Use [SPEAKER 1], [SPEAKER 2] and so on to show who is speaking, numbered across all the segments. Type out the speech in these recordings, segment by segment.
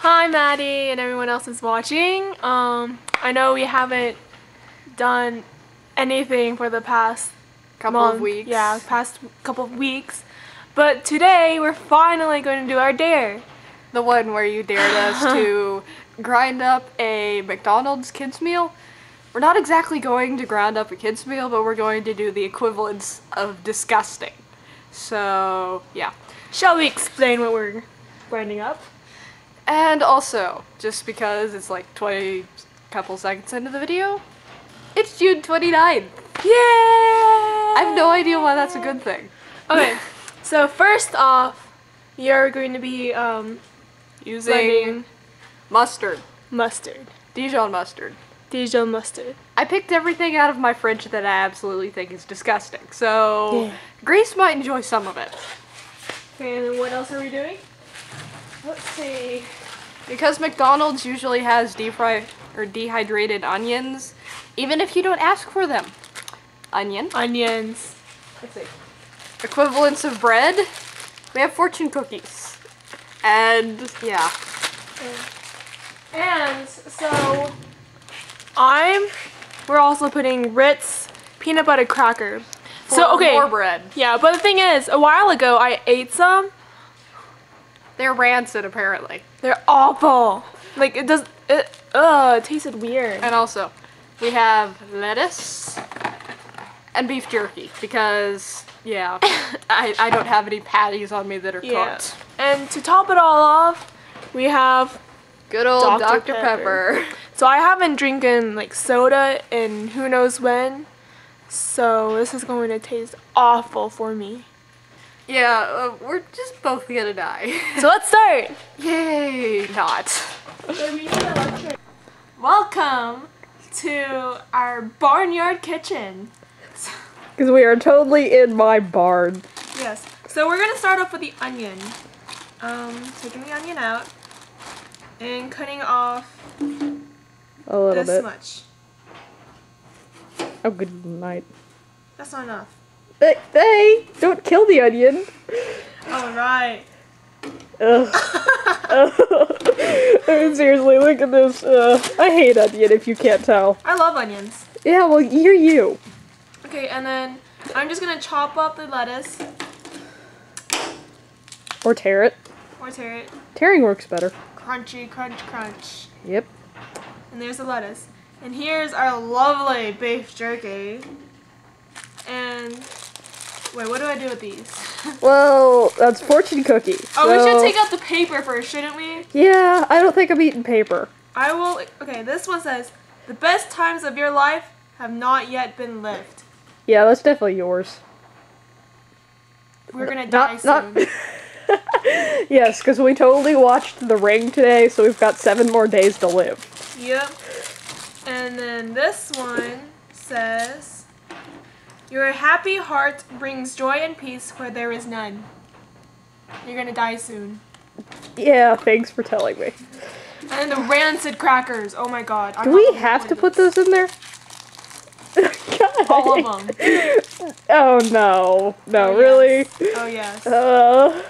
[SPEAKER 1] Hi Maddy and everyone else is watching. Um, I know we haven't done anything for the past
[SPEAKER 2] Couple
[SPEAKER 1] month.
[SPEAKER 2] of weeks.
[SPEAKER 1] Yeah, past couple of weeks. But today we're finally going to do our dare.
[SPEAKER 2] The one where you dared us to grind up a McDonald's kids meal. We're not exactly going to grind up a kids meal, but we're going to do the equivalence of disgusting. So, yeah.
[SPEAKER 1] Shall we explain what we're grinding up?
[SPEAKER 2] And also, just because it's like 20 couple seconds into the video, it's June 29th.
[SPEAKER 1] Yay!
[SPEAKER 2] I have no idea why that's a good thing.
[SPEAKER 1] Okay, so first off, you're going to be um,
[SPEAKER 2] Using
[SPEAKER 1] blending
[SPEAKER 2] mustard,
[SPEAKER 1] mustard,
[SPEAKER 2] Dijon mustard.
[SPEAKER 1] Dijon mustard.
[SPEAKER 2] I picked everything out of my fridge that I absolutely think is disgusting. So
[SPEAKER 1] Yeah.
[SPEAKER 2] Grace might enjoy some of it.
[SPEAKER 1] Okay, and then what else are we doing? Let's see.
[SPEAKER 2] Because McDonald's usually has deep fry or dehydrated onions, even if you don't ask for them. Onion.
[SPEAKER 1] Onions. Let's see.
[SPEAKER 2] Equivalents of bread. We have fortune cookies. And yeah.
[SPEAKER 1] And so I'm we're also putting Ritz peanut butter cracker. so okay.
[SPEAKER 2] More bread.
[SPEAKER 1] Yeah, but the thing is, a while ago I ate some.
[SPEAKER 2] They're rancid apparently.
[SPEAKER 1] They're awful. Like it does it uh it tasted weird.
[SPEAKER 2] And also, we have lettuce and beef jerky because yeah, I, I don't have any patties on me that are
[SPEAKER 1] Yeah.
[SPEAKER 2] cooked.
[SPEAKER 1] And to top it all off, we have
[SPEAKER 2] Good old
[SPEAKER 1] Dr.
[SPEAKER 2] Dr.
[SPEAKER 1] Pepper.
[SPEAKER 2] Pepper.
[SPEAKER 1] so I haven't drinking like soda in who knows when. So this is going to taste awful for me.
[SPEAKER 2] Yeah, uh, we're just both gonna die.
[SPEAKER 1] So let's start.
[SPEAKER 2] Yay, not.
[SPEAKER 1] Welcome to our barnyard kitchen.
[SPEAKER 2] Because we are totally in my barn.
[SPEAKER 1] Yes. So we're gonna start off with the onion. Um, taking the onion out and cutting off
[SPEAKER 2] A little
[SPEAKER 1] this
[SPEAKER 2] bit.
[SPEAKER 1] much.
[SPEAKER 2] Oh, good night.
[SPEAKER 1] That's not enough.
[SPEAKER 2] Hey, hey, don't kill the onion.
[SPEAKER 1] All right.
[SPEAKER 2] Ugh. I mean, seriously, look at this. Uh, I hate onion if you can't tell.
[SPEAKER 1] I love onions.
[SPEAKER 2] Yeah, well, you're you.
[SPEAKER 1] Okay, and then I'm just gonna chop up the lettuce
[SPEAKER 2] Or tear it.
[SPEAKER 1] or tear it.
[SPEAKER 2] Tearing works better.
[SPEAKER 1] Crunchy, crunch, crunch.
[SPEAKER 2] Yep.
[SPEAKER 1] And there's the lettuce. And here's our lovely beef jerky. And wait, what do I do with these?
[SPEAKER 2] Well, that's fortune cookie.
[SPEAKER 1] oh, we should take out the paper first, shouldn't we?
[SPEAKER 2] Yeah, I don't think I'm eating paper.
[SPEAKER 1] I will. Okay, this one says the best times of your life have not yet been lived.
[SPEAKER 2] Yeah, that's definitely yours.
[SPEAKER 1] We're gonna die
[SPEAKER 2] Not,
[SPEAKER 1] soon.
[SPEAKER 2] not. yes, because we totally watched The Ring today, so we've got seven more days to live.
[SPEAKER 1] Yep. And then this one says, Your happy heart brings joy and peace where there is none. You're gonna die soon.
[SPEAKER 2] Yeah, thanks for telling me.
[SPEAKER 1] And the rancid crackers. Oh my god. I'm
[SPEAKER 2] Do we have to put those in there? God.
[SPEAKER 1] All of them.
[SPEAKER 2] Oh no, no,
[SPEAKER 1] Oh,
[SPEAKER 2] really?
[SPEAKER 1] yes. Oh yes.
[SPEAKER 2] Uh,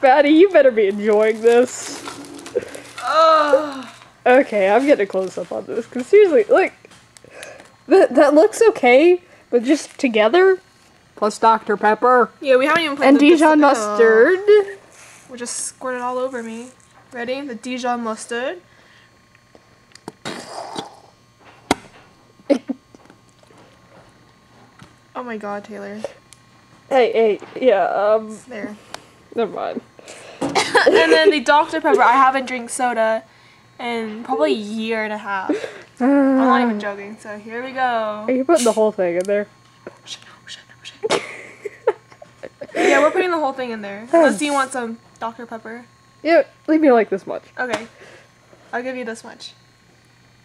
[SPEAKER 2] Batty, you better be enjoying this.
[SPEAKER 1] Oh.
[SPEAKER 2] Okay, I'm getting a close up on this because seriously, like that that looks okay, but just together, plus Dr Pepper
[SPEAKER 1] Yeah, we haven't even put
[SPEAKER 2] and
[SPEAKER 1] the, this-
[SPEAKER 2] Dijon
[SPEAKER 1] oh.
[SPEAKER 2] mustard.
[SPEAKER 1] We just squirted all over me. Ready? The Dijon mustard. Oh my god, Taylor.
[SPEAKER 2] Hey, hey, yeah, um,
[SPEAKER 1] There.
[SPEAKER 2] never mind.
[SPEAKER 1] and then the Dr. Pepper. I haven't drank soda in probably a year and a half. I'm not even joking. So here we go.
[SPEAKER 2] Are you putting the whole thing in there?
[SPEAKER 1] Yeah, we're putting the whole thing in there. Unless you want some Dr. Pepper.
[SPEAKER 2] Yeah, leave me like this much.
[SPEAKER 1] Okay. I'll give you this much.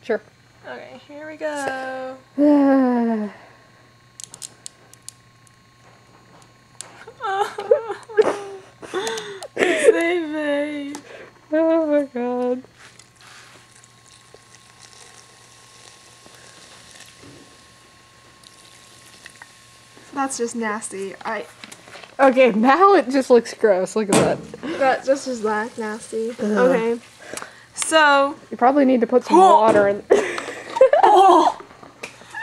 [SPEAKER 2] Sure.
[SPEAKER 1] Okay, here we go. Save me.
[SPEAKER 2] oh my god.
[SPEAKER 1] That's just nasty. I
[SPEAKER 2] Okay, now it just looks gross. Look at that.
[SPEAKER 1] that just is black nasty. Okay. So,
[SPEAKER 2] You probably need to put some
[SPEAKER 1] Oh.
[SPEAKER 2] water in.
[SPEAKER 1] oh,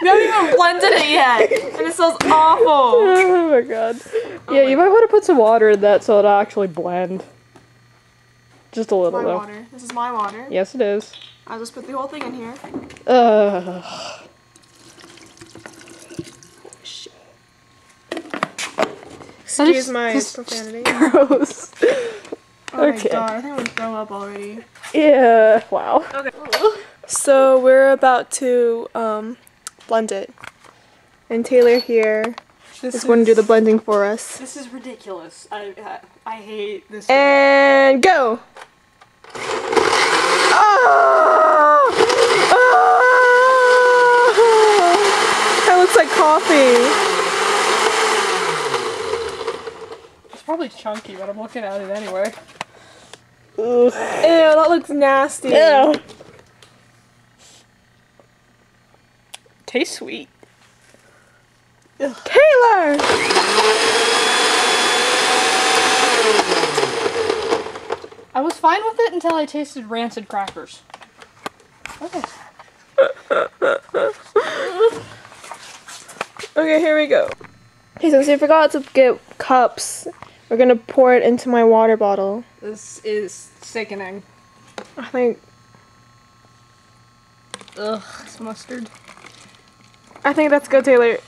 [SPEAKER 1] we haven't even blended it yet, and it smells awful.
[SPEAKER 2] oh my god. Oh yeah, you might want to put some water in that so it'll actually blend. Just a little
[SPEAKER 1] My
[SPEAKER 2] though.
[SPEAKER 1] water. This is my water.
[SPEAKER 2] Yes, it is.
[SPEAKER 1] I'll just put the whole thing in here.
[SPEAKER 2] Ugh.
[SPEAKER 1] Excuse
[SPEAKER 2] is-
[SPEAKER 1] my profanity.
[SPEAKER 2] Gross.
[SPEAKER 1] Oh my god, I think I'm gonna throw up already.
[SPEAKER 2] Yeah. Wow.
[SPEAKER 1] Okay. So we're about to um, blend it. And Taylor here
[SPEAKER 2] This
[SPEAKER 1] is going to do the blending for us.
[SPEAKER 2] This is ridiculous. I I, I hate this.
[SPEAKER 1] And go! Oh! Oh! That looks like coffee.
[SPEAKER 2] It's probably chunky, but I'm looking at it anyway.
[SPEAKER 1] Ew, that looks nasty.
[SPEAKER 2] Tastes sweet.
[SPEAKER 1] Taylor!
[SPEAKER 2] I was fine with it until I tasted rancid crackers. Okay.
[SPEAKER 1] Okay, here we go. Hey, since we forgot to get cups, we're gonna pour it into my water bottle.
[SPEAKER 2] This is sickening.
[SPEAKER 1] I think
[SPEAKER 2] Ugh, it's mustard.
[SPEAKER 1] I think that's good, Taylor.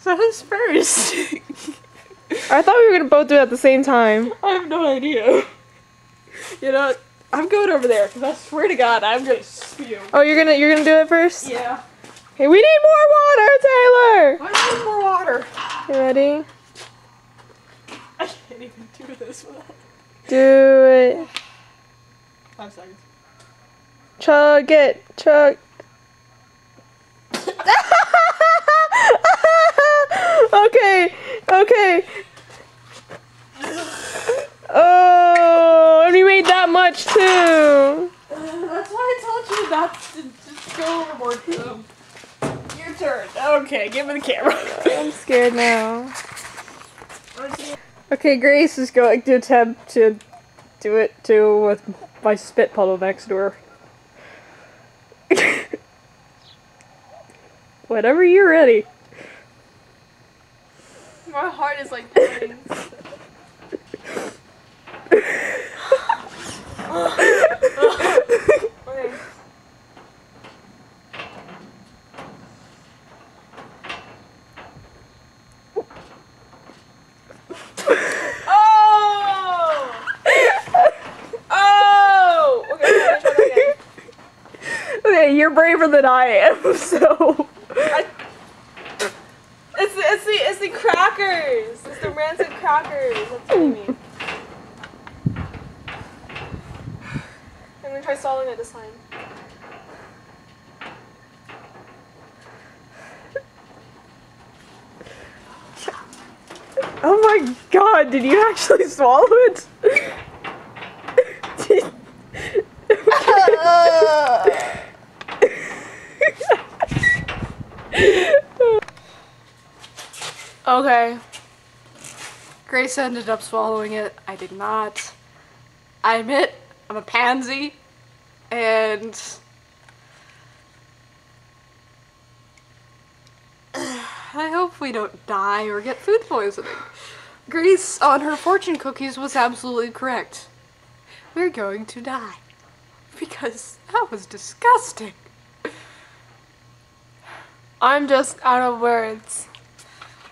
[SPEAKER 2] So who's first?
[SPEAKER 1] I thought we were gonna both do it at the same time.
[SPEAKER 2] I have no idea. You know, I'm going over there because I swear to God, I'm gonna spew.
[SPEAKER 1] Oh, you're gonna you're gonna do it first.
[SPEAKER 2] Yeah.
[SPEAKER 1] Okay, we need more water, Taylor.
[SPEAKER 2] I need more water.
[SPEAKER 1] You ready?
[SPEAKER 2] I can't even do this without.
[SPEAKER 1] Do it.
[SPEAKER 2] Five seconds.
[SPEAKER 1] Chug it. Chug. okay. Okay. Oh, and we made that much too.
[SPEAKER 2] That's why I told you not to just go overboard. Um, your turn. Okay, give me the camera.
[SPEAKER 1] I'm scared now.
[SPEAKER 2] okay, Grace is going to attempt to do it too with my spit puddle next to her. Whenever you're ready.
[SPEAKER 1] My heart is like pounding. okay. Oh! Oh! Okay, try that again.
[SPEAKER 2] Okay, you're braver than I am, so.
[SPEAKER 1] I- It's the, it's the it's the crackers. It's the rancid crackers. That's what I mean. I'm gonna try swallowing it this time.
[SPEAKER 2] Oh my god, did you actually swallow it? Did-
[SPEAKER 1] Okay.
[SPEAKER 2] Grace ended up swallowing it. I did not. I admit, I'm a pansy, and I hope we don't die or get food poisoning. Grace on her fortune cookies was absolutely correct. We're going to die. Because that was disgusting.
[SPEAKER 1] I'm just out of words.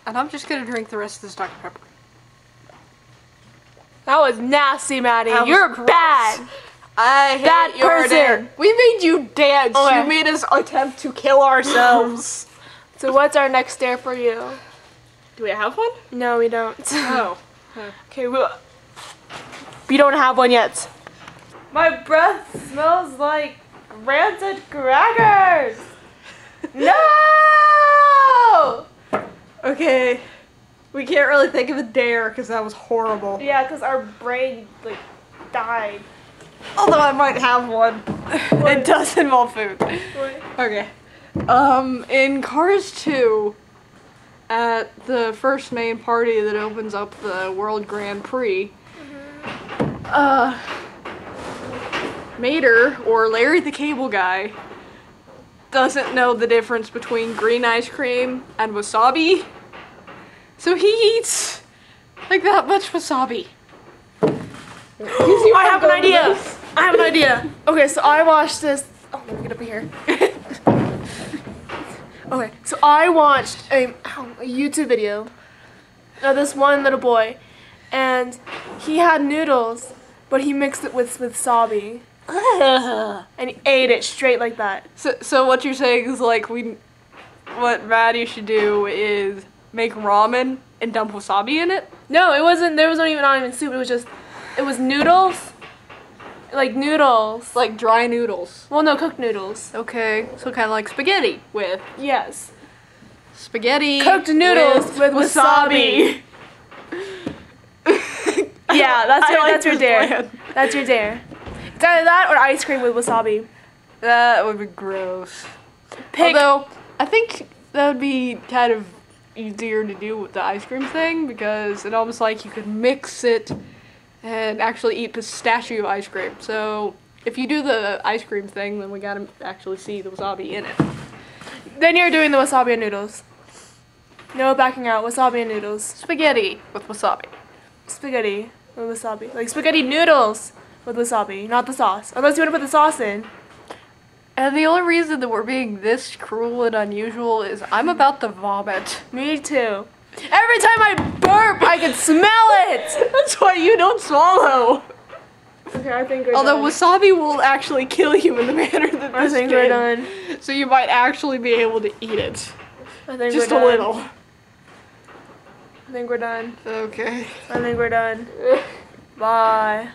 [SPEAKER 2] And I'm just gonna drink the rest of this Dr. Pepper.
[SPEAKER 1] That was nasty, Maddy.
[SPEAKER 2] That was
[SPEAKER 1] You're
[SPEAKER 2] gross.
[SPEAKER 1] bad.
[SPEAKER 2] I hate
[SPEAKER 1] That
[SPEAKER 2] your
[SPEAKER 1] person.
[SPEAKER 2] dare. We made you dance.
[SPEAKER 1] Okay.
[SPEAKER 2] You made us attempt to kill ourselves.
[SPEAKER 1] So what's our next dare for you?
[SPEAKER 2] Do we have one?
[SPEAKER 1] No, we don't.
[SPEAKER 2] Oh.
[SPEAKER 1] Okay, we we don't have one yet. My breath smells like rancid crackers. no!
[SPEAKER 2] Okay. We can't really think of a dare because that was horrible.
[SPEAKER 1] Yeah, because our brain like died.
[SPEAKER 2] Although I might have one. it does involve food.
[SPEAKER 1] What?
[SPEAKER 2] Okay. Um, in Cars 2, at the first main party that opens up the World Grand Prix, uh, Mater or Larry the Cable Guy doesn't know the difference between green ice cream and wasabi, so he eats like that much wasabi.
[SPEAKER 1] I have an idea. I have an idea. Okay, so I watched this. Oh, let me get up here. okay, so I watched a, a YouTube video of this one little boy, and he had noodles, but he mixed it with with wasabi, and he ate it straight like that.
[SPEAKER 2] So, so what you're saying is like we, what Maddy should do is make ramen and dump wasabi in it.
[SPEAKER 1] No, it wasn't. There wasn't even not even soup. It was just, it was noodles, like noodles.
[SPEAKER 2] Like dry noodles.
[SPEAKER 1] Well, no, cooked noodles.
[SPEAKER 2] Okay, so kind of like spaghetti with
[SPEAKER 1] Yes.
[SPEAKER 2] spaghetti.
[SPEAKER 1] Cooked noodles with, wasabi. yeah, that's your that's your dare.
[SPEAKER 2] plan.
[SPEAKER 1] That's your dare. It's either that or ice cream with wasabi.
[SPEAKER 2] That would be gross.
[SPEAKER 1] Pick.
[SPEAKER 2] Although I think that would be kind of easier to do with the ice cream thing because it almost like you could mix it and actually eat pistachio ice cream. So if you do the ice cream thing, then we gotta actually see the wasabi in it.
[SPEAKER 1] then you're doing the wasabi and noodles. No backing out. Wasabi and noodles.
[SPEAKER 2] Spaghetti with wasabi.
[SPEAKER 1] Spaghetti with wasabi. Like spaghetti noodles with wasabi, not the sauce. Unless you want to put the sauce in.
[SPEAKER 2] And the only reason that we're being this cruel and unusual is I'm about to vomit.
[SPEAKER 1] Me too. Every time I burp, I can smell it.
[SPEAKER 2] That's why you don't swallow.
[SPEAKER 1] Okay, I think we're
[SPEAKER 2] Although
[SPEAKER 1] done.
[SPEAKER 2] wasabi will actually kill you in the manner that
[SPEAKER 1] I
[SPEAKER 2] this
[SPEAKER 1] think we're done.
[SPEAKER 2] So you might actually be able to eat it.
[SPEAKER 1] I think
[SPEAKER 2] Just
[SPEAKER 1] we're done.
[SPEAKER 2] Just a little.
[SPEAKER 1] I think we're done.
[SPEAKER 2] Okay.
[SPEAKER 1] I think we're done. Bye.